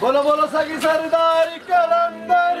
बोलो बोलो सगी सरदार कलंदर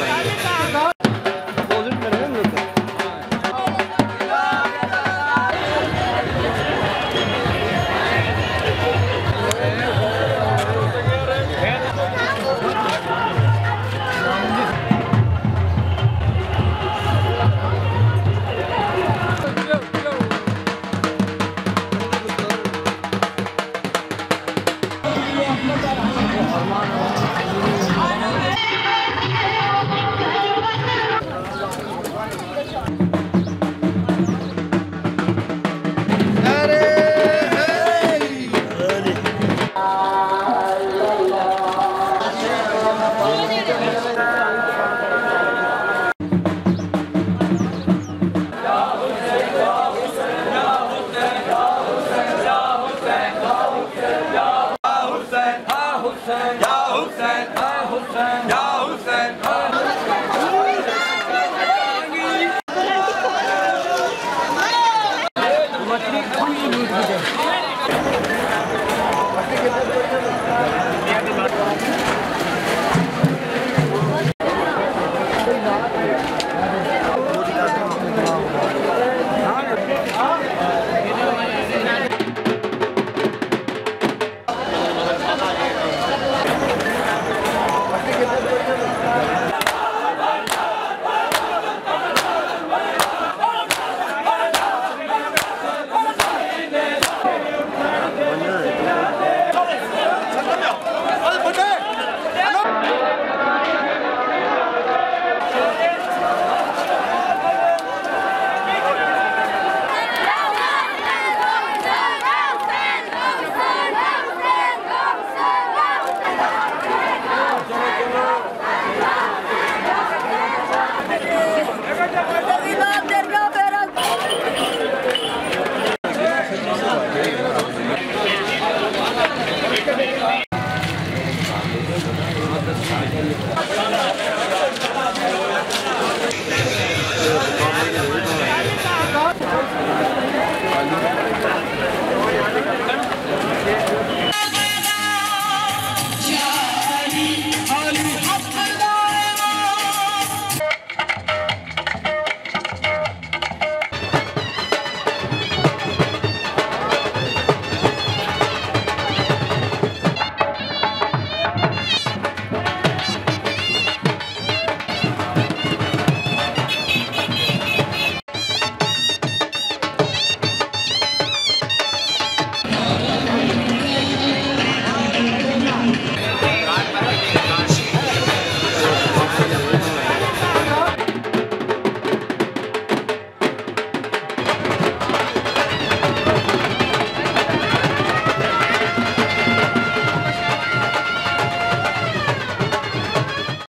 Thank you.